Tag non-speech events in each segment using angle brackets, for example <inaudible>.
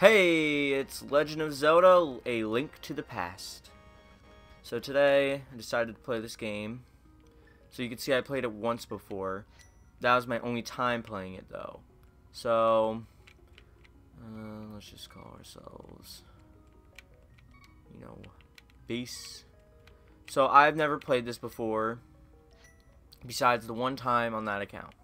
Hey, it's Legend of Zelda, A Link to the Past. So today, I decided to play this game. So you can see I played it once before. That was my only time playing it, though. So, uh, let's just call ourselves, you know, Base. So I've never played this before, besides the one time on that account.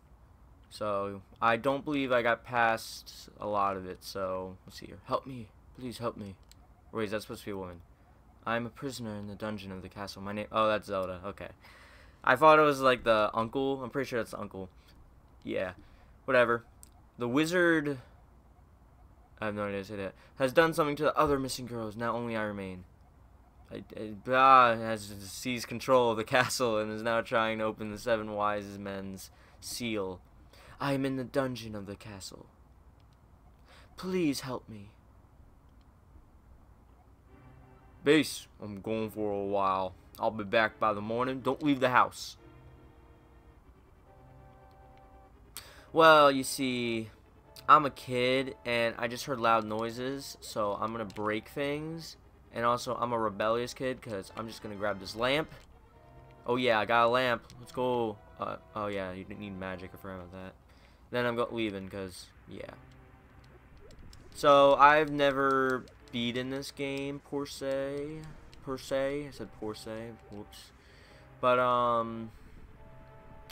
So I don't believe I got past a lot of it. So let's see here. Help me, please help me. Wait, is that supposed to be a woman? I'm a prisoner in the dungeon of the castle. My name. Oh, that's Zelda. Okay. I thought it was like the uncle. I'm pretty sure that's the uncle. Yeah. Whatever. The wizard. I have no idea to say that. Has done something to the other missing girls. Now only I remain. I, I, ah, has seized control of the castle and is now trying to open the seven wise men's seal. I am in the dungeon of the castle. Please help me. Base, I'm going for a while. I'll be back by the morning. Don't leave the house. Well, you see, I'm a kid and I just heard loud noises, so I'm going to break things. And also, I'm a rebellious kid because I'm just going to grab this lamp. Oh yeah, I got a lamp. Let's go. Uh, oh yeah, you didn't need magic. I forgot about that. Then I'm leaving because, yeah. So, I've never beaten this game, per se. Per se. I said per se. Whoops. But, um...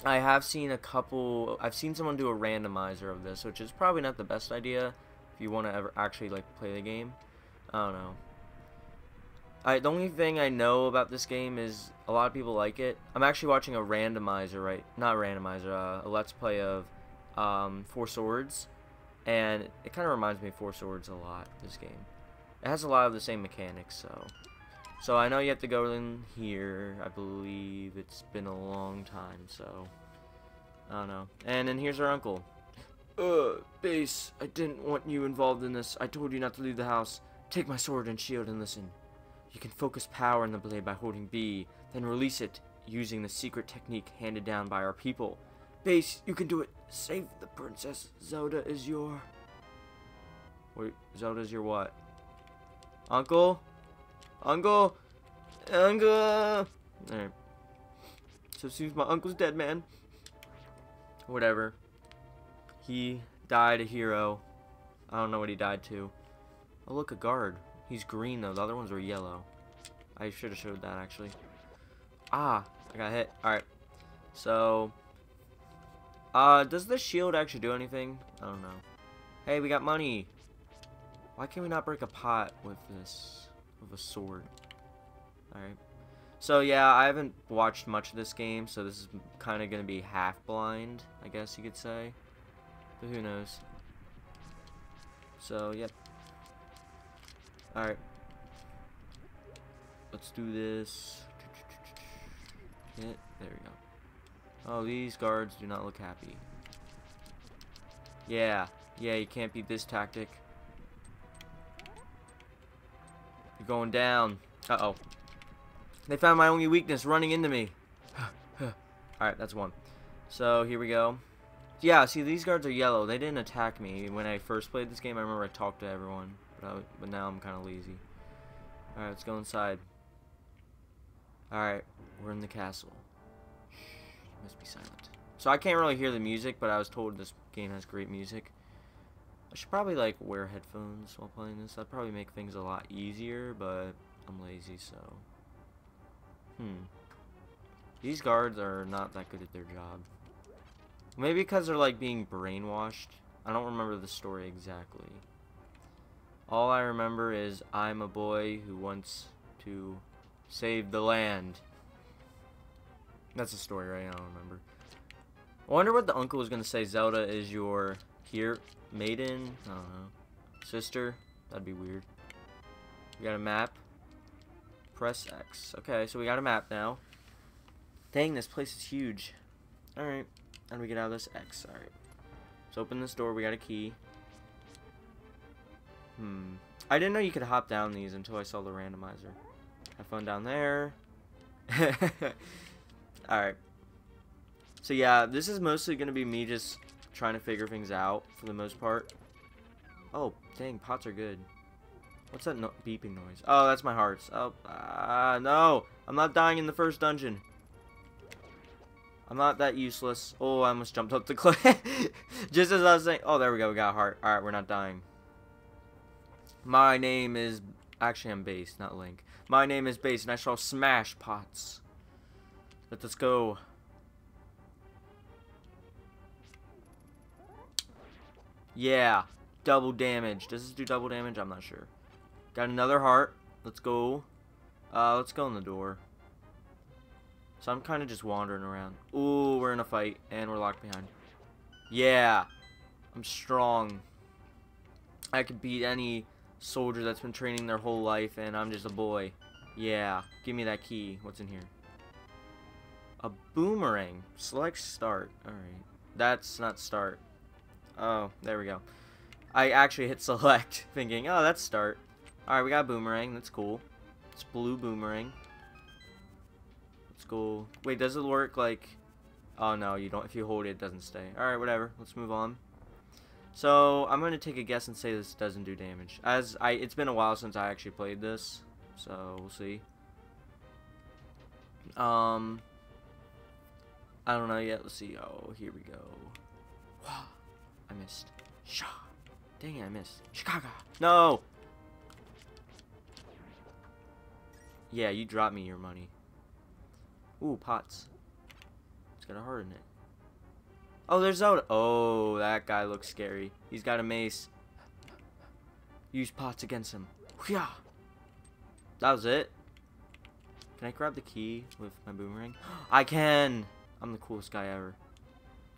I have seen a couple... I've seen someone do a randomizer of this, which is probably not the best idea if you want to ever actually, like, play the game. I don't know. I, the only thing I know about this game is a lot of people like it. I'm actually watching a randomizer, right? Not randomizer, uh, a let's play of um, Four Swords, and it kind of reminds me of Four Swords a lot, this game. It has a lot of the same mechanics, so... So I know you have to go in here, I believe it's been a long time, so... I don't know. And then here's our uncle. Uh, Base, I didn't want you involved in this. I told you not to leave the house. Take my sword and shield and listen. You can focus power in the blade by holding B, then release it using the secret technique handed down by our people. Base, you can do it. Save the princess. Zelda is your... Wait, Zelda's your what? Uncle? Uncle? Uncle! Alright. So seems my uncle's dead, man. Whatever. He died a hero. I don't know what he died to. Oh, look, a guard. He's green, though. The other ones were yellow. I should have showed that, actually. Ah, I got hit. Alright. So, uh, does the shield actually do anything? I don't know. Hey, we got money. Why can we not break a pot with this, with a sword? Alright. So, yeah, I haven't watched much of this game, so this is kind of going to be half blind, I guess you could say. But who knows. So, yep. Alright. Let's do this. Hit. There we go. Oh, these guards do not look happy. Yeah. Yeah, you can't beat this tactic. You're going down. Uh-oh. They found my only weakness, running into me. <sighs> Alright, that's one. So, here we go. Yeah, see, these guards are yellow. They didn't attack me. When I first played this game, I remember I talked to everyone. But, I, but now I'm kind of lazy. Alright, let's go inside. Alright, we're in the castle must be silent. So I can't really hear the music, but I was told this game has great music. I should probably like wear headphones while playing this. That'd probably make things a lot easier, but I'm lazy, so. Hmm. These guards are not that good at their job. Maybe because they're like being brainwashed. I don't remember the story exactly. All I remember is I'm a boy who wants to save the land. That's a story, right? I don't remember. I wonder what the uncle was going to say. Zelda is your here maiden? I don't know. Sister? That'd be weird. We got a map. Press X. Okay, so we got a map now. Dang, this place is huge. Alright. How do we get out of this X? Alright. Let's open this door. We got a key. Hmm. I didn't know you could hop down these until I saw the randomizer. Have fun down there. <laughs> Alright. So yeah, this is mostly going to be me just trying to figure things out for the most part. Oh, dang, pots are good. What's that no beeping noise? Oh, that's my hearts. Oh, uh, no. I'm not dying in the first dungeon. I'm not that useless. Oh, I almost jumped up the <laughs> cliff. Just as I was saying. Oh, there we go. We got a heart. Alright, we're not dying. My name is... Actually, I'm Base, not Link. My name is Base, and I shall smash pots. Let us go. Yeah. Double damage. Does this do double damage? I'm not sure. Got another heart. Let's go. Uh, let's go in the door. So I'm kind of just wandering around. Ooh, we're in a fight, and we're locked behind. Yeah. I'm strong. I could beat any soldier that's been training their whole life, and I'm just a boy. Yeah. Give me that key. What's in here? A boomerang. Select start. Alright. That's not start. Oh, there we go. I actually hit select, <laughs> thinking, oh, that's start. Alright, we got boomerang. That's cool. It's blue boomerang. Let's go. Wait, does it work like... Oh, no, you don't. If you hold it, it doesn't stay. Alright, whatever. Let's move on. So, I'm going to take a guess and say this doesn't do damage. As I, It's been a while since I actually played this. So, we'll see. Um... I don't know yet. Let's see. Oh, here we go. I missed. Shaw. Dang it, I missed. Chicago. No! Yeah, you dropped me your money. Ooh, pots. It's got a heart in it. Oh, there's Zelda. Oh, that guy looks scary. He's got a mace. Use pots against him. Yeah. That was it. Can I grab the key with my boomerang? <gasps> I can! I'm the coolest guy ever.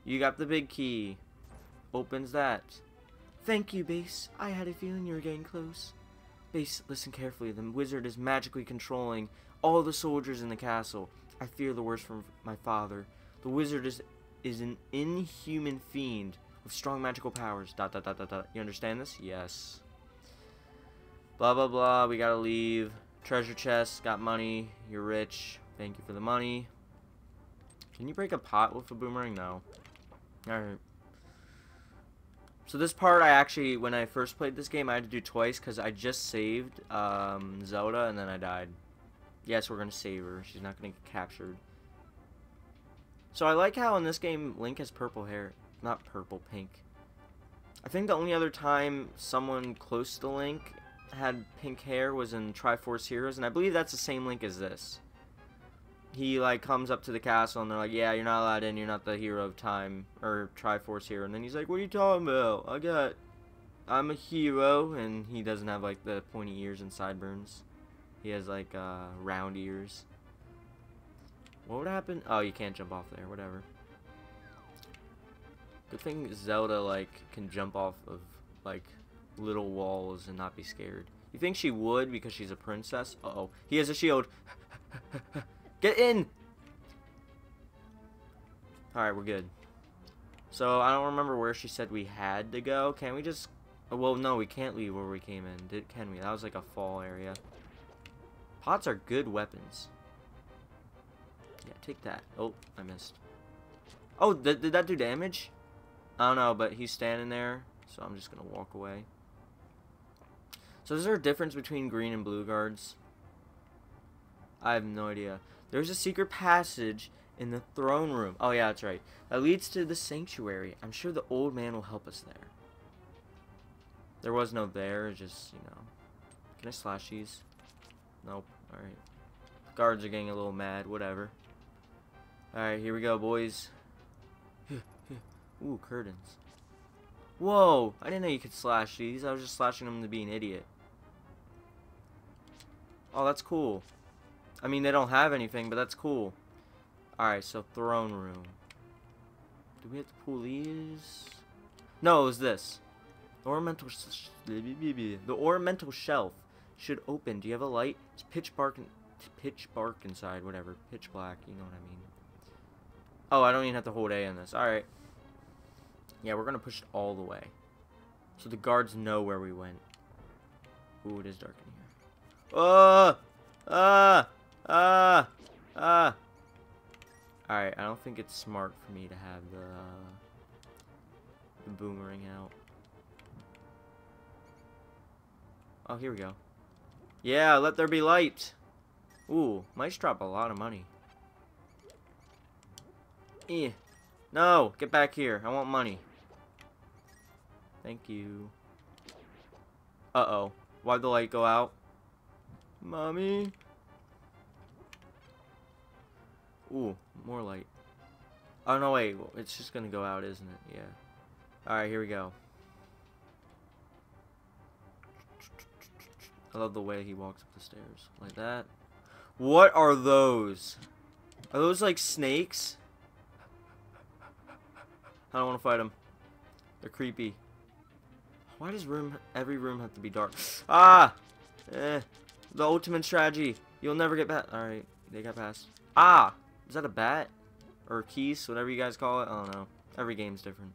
You got the big key. Opens that. Thank you, Base. I had a feeling you were getting close. Base, listen carefully. The wizard is magically controlling all the soldiers in the castle. I fear the worst from my father. The wizard is is an inhuman fiend with strong magical powers. Dot dot dot dot dot. You understand this? Yes. Blah blah blah. We gotta leave. Treasure chest. Got money. You're rich. Thank you for the money. Can you break a pot with a boomerang? No. Alright. So this part, I actually, when I first played this game, I had to do twice because I just saved um, Zelda and then I died. Yes, we're going to save her. She's not going to get captured. So I like how in this game, Link has purple hair. Not purple, pink. I think the only other time someone close to Link had pink hair was in Triforce Heroes, and I believe that's the same Link as this he like comes up to the castle and they're like, yeah, you're not allowed in. You're not the hero of time or Triforce hero. And then he's like, what are you talking about? I got, I'm a hero, and he doesn't have like the pointy ears and sideburns. He has like uh, round ears. What would happen? Oh, you can't jump off there. Whatever. Good thing Zelda like can jump off of like little walls and not be scared. You think she would because she's a princess? Uh oh, he has a shield. <laughs> Get in! Alright, we're good. So, I don't remember where she said we had to go. Can we just... Oh, well, no, we can't leave where we came in. Did, can we? That was like a fall area. Pots are good weapons. Yeah, take that. Oh, I missed. Oh, th did that do damage? I don't know, but he's standing there, so I'm just going to walk away. So is there a difference between green and blue guards? I have no idea. There's a secret passage in the throne room. Oh, yeah, that's right. That leads to the sanctuary. I'm sure the old man will help us there. There was no there, just, you know. Can I slash these? Nope. Alright. Guards are getting a little mad. Whatever. Alright, here we go, boys. Ooh, curtains. Whoa! I didn't know you could slash these. I was just slashing them to be an idiot. Oh, that's cool. I mean, they don't have anything, but that's cool. Alright, so throne room. Do we have to pull these? No, it was this. The ornamental, the ornamental shelf should open. Do you have a light? It's pitch dark, pitch dark inside. Whatever, pitch black. You know what I mean. Oh, I don't even have to hold A in this. All right. Yeah, we're gonna push it all the way, so the guards know where we went. Ooh, it is dark in here. Uh, uh. Ah! Ah! Alright, I don't think it's smart for me to have the, uh, the boomerang out. Oh, here we go. Yeah, let there be light. Ooh, mice drop a lot of money. Eh. No, get back here. I want money. Thank you. Uh-oh. Why'd the light go out? Mommy? Ooh, more light. Oh, no, wait. It's just gonna go out, isn't it? Yeah. Alright, here we go. I love the way he walks up the stairs. Like that. What are those? Are those like snakes? I don't want to fight them. They're creepy. Why does room every room have to be dark? Ah! Eh. The ultimate strategy. You'll never get past. Alright, they got past. Ah! Is that a bat? Or Keese? Whatever you guys call it? I don't know. Every game's different.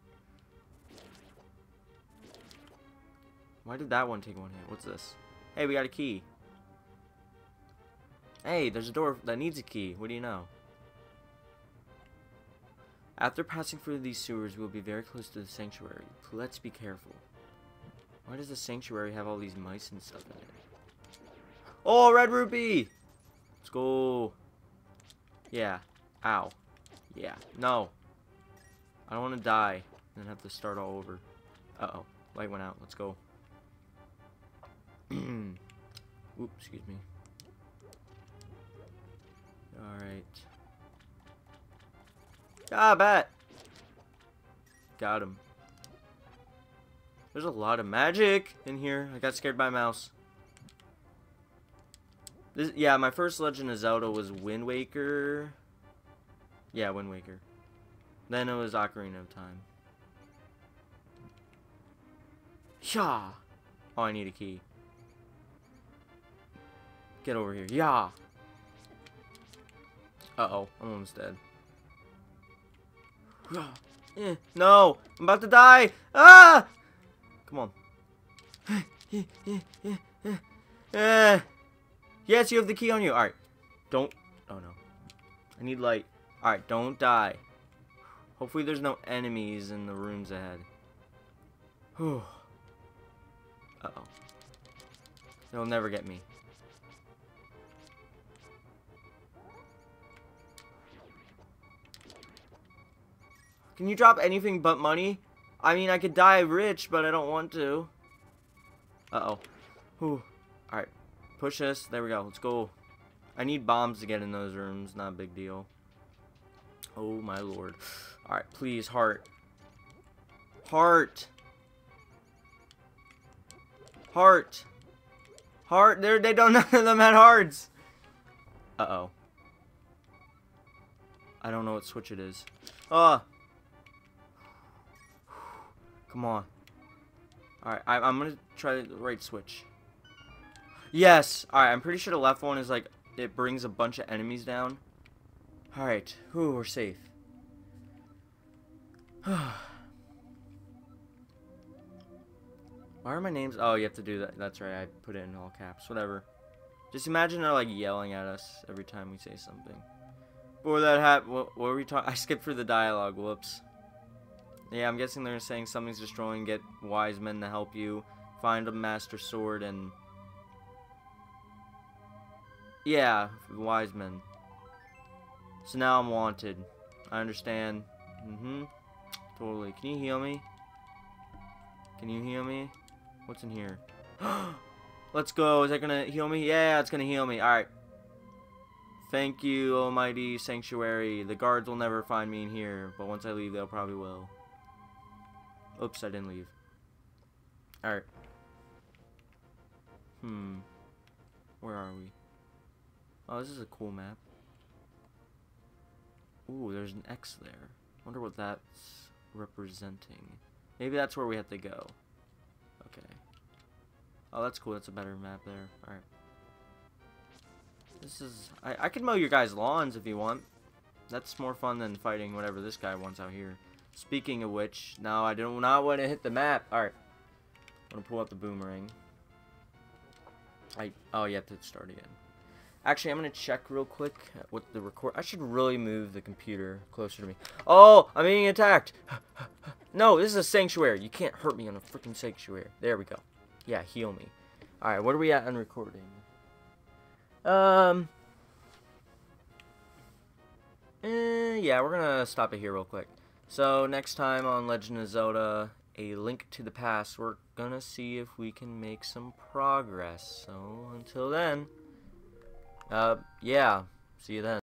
Why did that one take one hit? What's this? Hey, we got a key. Hey, there's a door that needs a key. What do you know? After passing through these sewers, we'll be very close to the sanctuary. Let's be careful. Why does the sanctuary have all these mice and stuff in it? Oh, red rupee! Let's go. Yeah. Ow. Yeah. No. I don't want to die and have to start all over. Uh-oh. Light went out. Let's go. <clears throat> Oops, excuse me. Alright. Ah, bat! Got him. There's a lot of magic in here. I got scared by a mouse. This, yeah, my first Legend of Zelda was Wind Waker. Yeah, Wind Waker. Then it was Ocarina of Time. Yeah. Oh, I need a key. Get over here. Yeah. Uh-oh. I'm almost dead. Eh, no! I'm about to die! Ah! Come on. <sighs> eh. Yes, you have the key on you. Alright. Don't. Oh, no. I need light. Alright, don't die. Hopefully there's no enemies in the rooms ahead. Whew. Uh-oh. They'll never get me. Can you drop anything but money? I mean, I could die rich, but I don't want to. Uh-oh. Whew. Push this. There we go. Let's go. I need bombs to get in those rooms. Not a big deal. Oh, my lord. Alright, please, heart. Heart. Heart. Heart. They're, they don't, <laughs> of them had hearts. Uh-oh. I don't know what switch it is. Ah. <sighs> Come on. Alright, I'm gonna try the right switch. Yes! Alright, I'm pretty sure the left one is like, it brings a bunch of enemies down. Alright, whew, we're safe. <sighs> Why are my names? Oh, you have to do that. That's right, I put it in all caps. Whatever. Just imagine they're like yelling at us every time we say something. Before that happened, what, what were we talking? <laughs> I skipped through the dialogue. Whoops. Yeah, I'm guessing they're saying something's destroying, get wise men to help you, find a master sword, and... Yeah, wise men. So now I'm wanted. I understand. Mm-hmm. Totally. Can you heal me? Can you heal me? What's in here? <gasps> Let's go. Is that gonna heal me? Yeah, it's gonna heal me. Alright. Thank you, almighty sanctuary. The guards will never find me in here, but once I leave, they'll probably will. Oops, I didn't leave. Alright. Hmm. Where are we? Oh, this is a cool map. Ooh, there's an X there. wonder what that's representing. Maybe that's where we have to go. Okay. Oh, that's cool. That's a better map there. Alright. This is... I, I can mow your guys' lawns if you want. That's more fun than fighting whatever this guy wants out here. Speaking of which, no, I do not want to hit the map. Alright. I'm going to pull out the boomerang. I Oh, you have to start again. Actually, I'm going to check real quick what the record... I should really move the computer closer to me. Oh, I'm being attacked. <gasps> no, this is a sanctuary. You can't hurt me on a freaking sanctuary. There we go. Yeah, heal me. Alright, what are we at on recording? Um... Eh, yeah, we're gonna stop it here real quick. So, next time on Legend of Zelda, A Link to the Past, we're gonna see if we can make some progress. So, until then, uh, yeah, see you then.